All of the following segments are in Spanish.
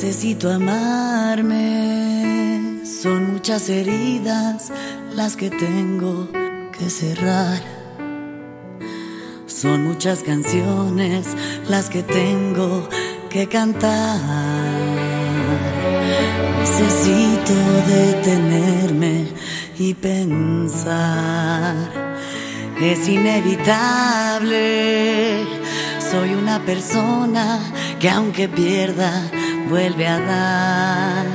Necesito amarme. Son muchas heridas las que tengo que cerrar. Son muchas canciones las que tengo que cantar. Necesito detenerme y pensar. Es inevitable. Soy una persona que aunque pierda, vuelve a dar.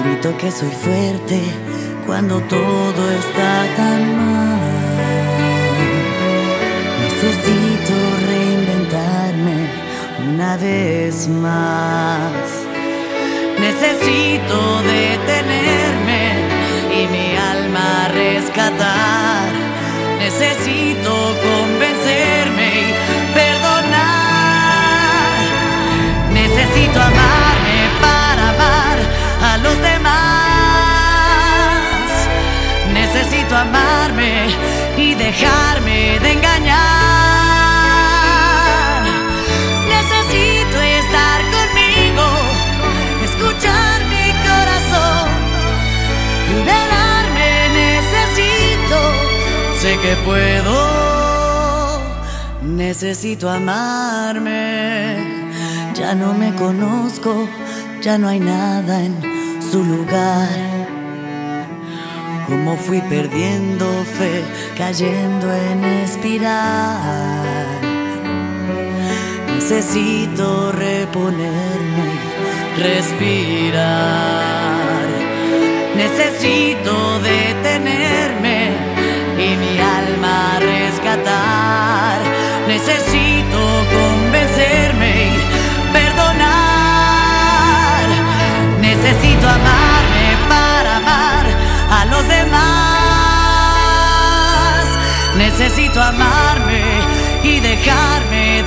Grito que soy fuerte cuando todo está tan mal. Necesito reinventarme una vez más. Necesito detenerme y mi alma rescatar. Necesito convencerme demás. Necesito amarme y dejarme de engañar. Necesito estar conmigo, escuchar mi corazón, liberarme. Necesito, sé que puedo. Necesito amarme. Ya no me conozco, ya no hay nada en su lugar. Como fui perdiendo fe, cayendo en espiral. Necesito reponerme, respirar. Necesito detenerme y mi alma rescatar. Necesito Necesito amarme y dejarme.